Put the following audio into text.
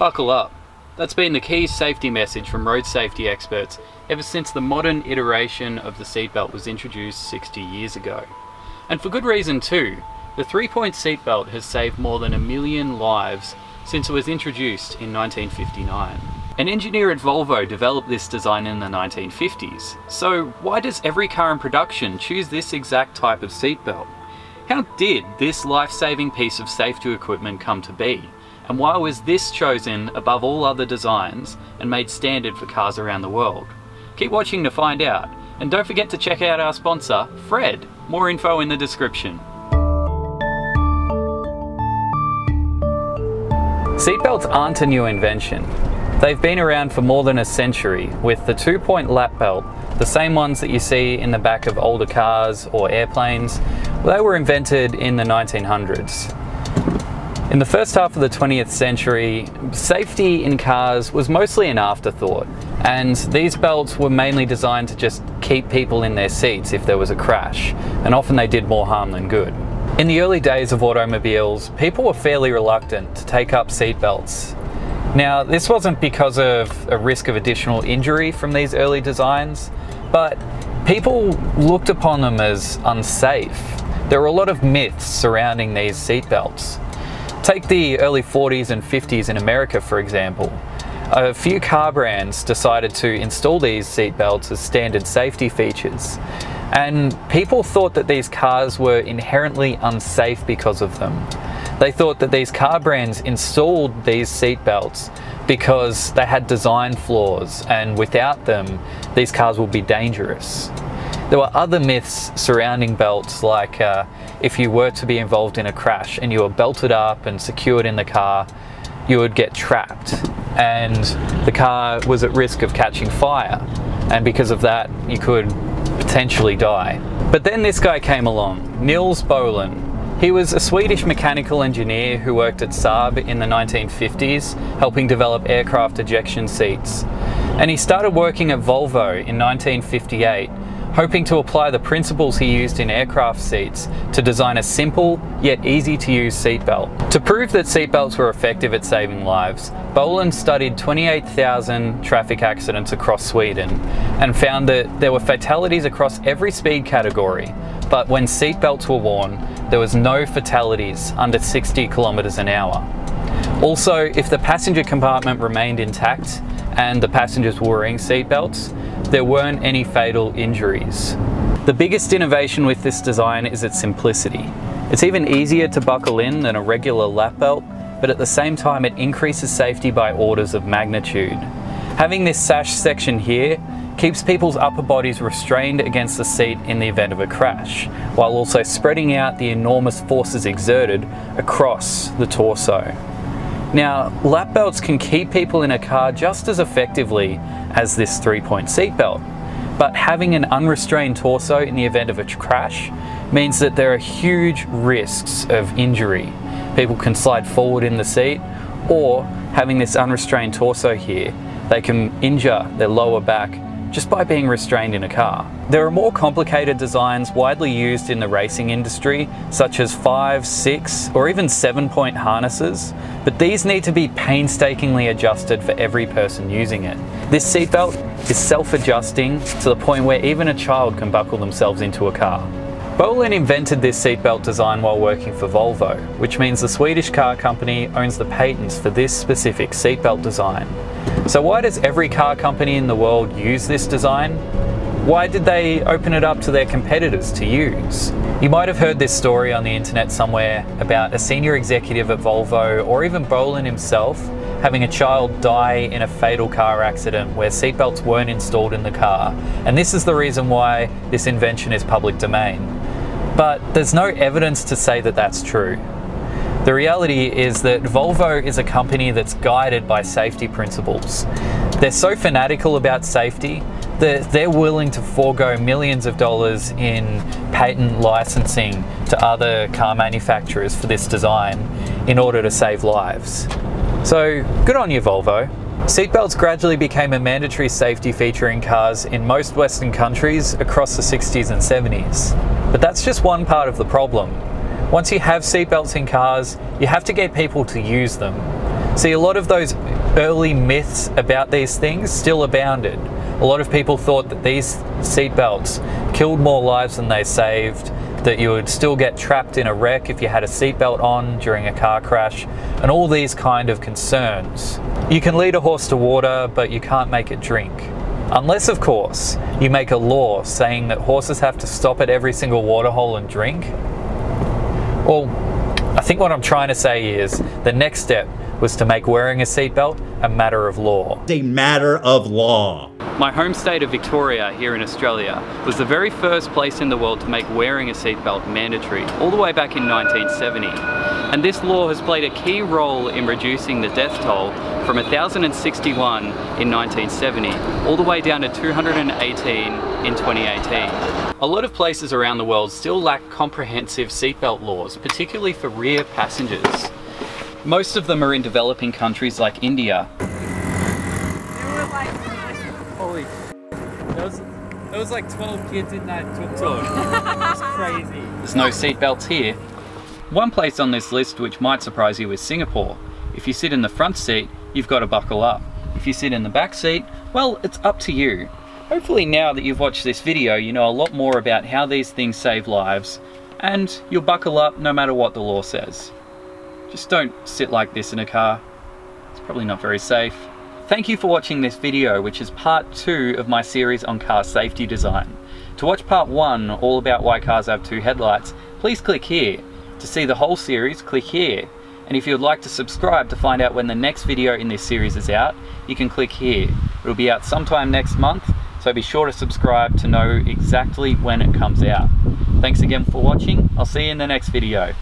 Buckle up. That's been the key safety message from road safety experts ever since the modern iteration of the seatbelt was introduced 60 years ago. And for good reason too. The three-point seatbelt has saved more than a million lives since it was introduced in 1959. An engineer at Volvo developed this design in the 1950s, so why does every car in production choose this exact type of seatbelt? How did this life-saving piece of safety equipment come to be? And why was this chosen above all other designs and made standard for cars around the world? Keep watching to find out, and don't forget to check out our sponsor, Fred. More info in the description. Seatbelts aren't a new invention. They've been around for more than a century, with the two-point lap belt, the same ones that you see in the back of older cars or airplanes, they were invented in the 1900s. In the first half of the 20th century, safety in cars was mostly an afterthought, and these belts were mainly designed to just keep people in their seats if there was a crash, and often they did more harm than good. In the early days of automobiles, people were fairly reluctant to take up seatbelts. Now, this wasn't because of a risk of additional injury from these early designs, but people looked upon them as unsafe. There were a lot of myths surrounding these seatbelts. Take the early 40s and 50s in America, for example. A few car brands decided to install these seatbelts as standard safety features. And people thought that these cars were inherently unsafe because of them. They thought that these car brands installed these seatbelts because they had design flaws and without them, these cars would be dangerous. There were other myths surrounding belts like uh, if you were to be involved in a crash and you were belted up and secured in the car, you would get trapped and the car was at risk of catching fire and because of that you could potentially die. But then this guy came along, Nils Bohlin. He was a Swedish mechanical engineer who worked at Saab in the 1950s, helping develop aircraft ejection seats. And he started working at Volvo in 1958 hoping to apply the principles he used in aircraft seats to design a simple yet easy to use seatbelt. To prove that seatbelts were effective at saving lives, Bohlin studied 28,000 traffic accidents across Sweden and found that there were fatalities across every speed category, but when seatbelts were worn, there was no fatalities under 60 kilometers an hour. Also, if the passenger compartment remained intact and the passengers were wearing seatbelts, there weren't any fatal injuries. The biggest innovation with this design is its simplicity. It's even easier to buckle in than a regular lap belt, but at the same time it increases safety by orders of magnitude. Having this sash section here keeps people's upper bodies restrained against the seat in the event of a crash, while also spreading out the enormous forces exerted across the torso. Now, lap belts can keep people in a car just as effectively as this three-point seatbelt, but having an unrestrained torso in the event of a crash means that there are huge risks of injury. People can slide forward in the seat, or having this unrestrained torso here, they can injure their lower back just by being restrained in a car. There are more complicated designs widely used in the racing industry, such as 5, 6, or even 7 point harnesses, but these need to be painstakingly adjusted for every person using it. This seatbelt is self-adjusting to the point where even a child can buckle themselves into a car. Bohlin invented this seatbelt design while working for Volvo, which means the Swedish car company owns the patents for this specific seatbelt design. So why does every car company in the world use this design? Why did they open it up to their competitors to use? You might have heard this story on the internet somewhere about a senior executive at Volvo or even Bohlin himself having a child die in a fatal car accident where seatbelts weren't installed in the car. And this is the reason why this invention is public domain. But there's no evidence to say that that's true. The reality is that Volvo is a company that's guided by safety principles. They're so fanatical about safety that they're willing to forego millions of dollars in patent licensing to other car manufacturers for this design in order to save lives. So good on you Volvo. Seatbelts gradually became a mandatory safety feature in cars in most Western countries across the 60s and 70s. But that's just one part of the problem. Once you have seatbelts in cars, you have to get people to use them. See, a lot of those early myths about these things still abounded. A lot of people thought that these seatbelts killed more lives than they saved, that you would still get trapped in a wreck if you had a seatbelt on during a car crash, and all these kind of concerns. You can lead a horse to water, but you can't make it drink. Unless, of course, you make a law saying that horses have to stop at every single waterhole and drink. Well, I think what I'm trying to say is the next step was to make wearing a seatbelt a matter of law. A matter of law. My home state of Victoria here in Australia was the very first place in the world to make wearing a seatbelt mandatory, all the way back in 1970. And this law has played a key role in reducing the death toll from 1,061 in 1970 all the way down to 218 in 2018. A lot of places around the world still lack comprehensive seatbelt laws, particularly for rear passengers. Most of them are in developing countries like India. Holy, there was, there was like 12 kids in that tuk-tuk. It's crazy. There's no seatbelts here. One place on this list which might surprise you is Singapore. If you sit in the front seat, you've got to buckle up. If you sit in the back seat, well, it's up to you. Hopefully now that you've watched this video, you know a lot more about how these things save lives, and you'll buckle up no matter what the law says. Just don't sit like this in a car. It's probably not very safe. Thank you for watching this video, which is part two of my series on car safety design. To watch part one, all about why cars have two headlights, please click here. To see the whole series, click here. And if you would like to subscribe to find out when the next video in this series is out, you can click here. It'll be out sometime next month, so be sure to subscribe to know exactly when it comes out. Thanks again for watching. I'll see you in the next video.